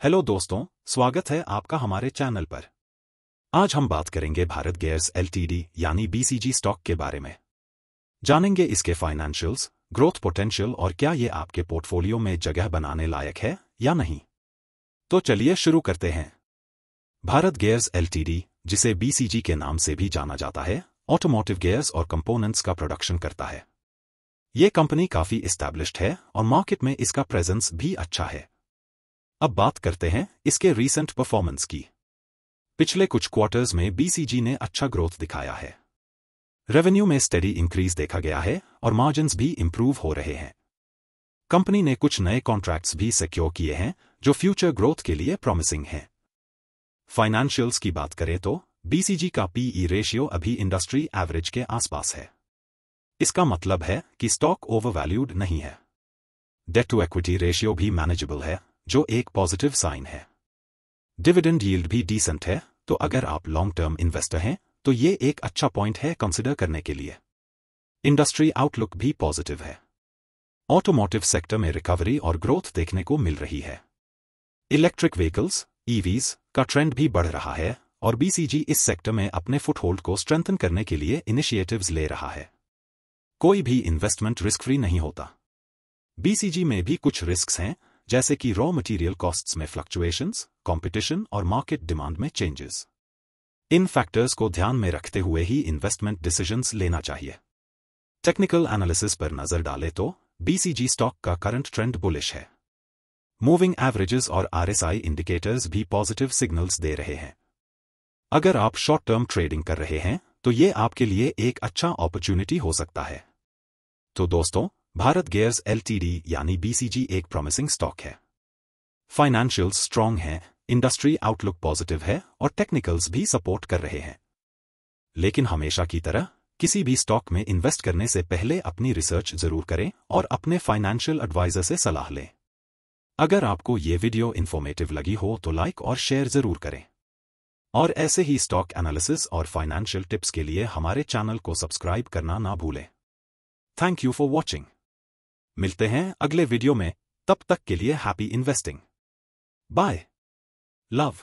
Hello दोस्तों, स्वागत है आपका हमारे चैनल पर। आज हम बात करेंगे भारत गैस एलटीडी यानी बीसीजी स्टॉक के बारे में। जानेंगे इसके फाइनेंशियल्स ग्रोथ पोटेंशियल और क्या ये आपके पोर्टफोलियो में जगह बनाने लायक है या नहीं। तो चलिए शुरू करते हैं। भारत गैस एलटीडी, जिसे बीसीजी के नाम से भी जाना जाता है ऑटोमोटिव गैस और कंपोनेंट्स का प्रोडक्शन करता है। ये कंपनी काफ़ी इस्टेब्लिश्ड है और मार्केट में इसका प्रेजेंस भी अच्छा है। अब बात करते हैं इसके रीसेंट परफॉर्मेंस की। पिछले कुछ क्वार्टर्स में बीसीजी ने अच्छा ग्रोथ दिखाया है। रेवेन्यू में स्टडी इंक्रीज देखा गया है और मार्जिन्स भी इंप्रूव हो रहे हैं। कंपनी ने कुछ नए कॉन्ट्रैक्ट्स भी सिक्योर किए हैं जो फ्यूचर ग्रोथ के लिए प्रॉमिसिंग हैं। फाइनेंशियल्स की बात करें तो बीसीजी का पीई रेशियो अभी इंडस्ट्री एवरेज के आसपास है। इसका मतलब है कि स्टॉक ओवरवैल्यूड नहीं है। डेट टू इक्विटी रेशियो भी मैनेजेबल है। जो एक पॉजिटिव साइन है। डिविडेंड यील्ड भी डिसेंट है तो अगर आप लॉन्ग टर्म इन्वेस्टर हैं तो ये एक अच्छा पॉइंट है कंसिडर करने के लिए। इंडस्ट्री आउटलुक भी पॉजिटिव है। ऑटोमोटिव सेक्टर में रिकवरी और ग्रोथ देखने को मिल रही है। इलेक्ट्रिक व्हीकल्स ईवीज का ट्रेंड भी बढ़ रहा है और बीसीजी इस सेक्टर में अपने फुटहोल्ड को स्ट्रेंथन करने के लिए इनिशिएटिव्स ले रहा है। कोई भी इन्वेस्टमेंट रिस्क फ्री नहीं होता। बीसीजी में भी कुछ रिस्क हैं जैसे कि रॉ मटेरियल कॉस्ट्स में फ्लक्चुएशंस, कंपटीशन और मार्केट डिमांड में चेंजेस इन फैक्टर्स को ध्यान में रखते हुए ही इन्वेस्टमेंट डिसीजंस लेना चाहिए। टेक्निकल एनालिसिस पर नज़र डालें तो बीसीजी स्टॉक का करंट ट्रेंड बुलिश है। मूविंग एवरेजेस और आरएसआई इंडिकेटर्स भी पॉजिटिव सिग्नल्स दे रहे हैं। अगर आप शॉर्ट टर्म ट्रेडिंग कर रहे हैं तो ये आपके लिए एक अच्छा अपॉर्चुनिटी हो सकता है। तो दोस्तों भारत गेयर्स एलटीडी यानी बीसीजी एक प्रॉमिसिंग स्टॉक है। फाइनेंशियल्स स्ट्रांग हैं इंडस्ट्री आउटलुक पॉजिटिव है और टेक्निकल्स भी सपोर्ट कर रहे हैं। लेकिन हमेशा की तरह, किसी भी स्टॉक में इन्वेस्ट करने से पहले अपनी रिसर्च ज़रूर करें और अपने फाइनेंशियल एडवाइजर से सलाह लें। अगर आपको ये वीडियो इन्फॉर्मेटिव लगी हो तो लाइक और शेयर ज़रूर करें। और ऐसे ही स्टॉक एनालिसिस और फाइनेंशियल टिप्स के लिए हमारे चैनल को सब्सक्राइब करना ना भूलें। थैंक यू फॉर वॉचिंग मिलते हैं अगले वीडियो में। तब तक के लिए हैप्पी इन्वेस्टिंग बाय लव